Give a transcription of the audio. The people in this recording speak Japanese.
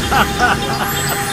ハハハハ!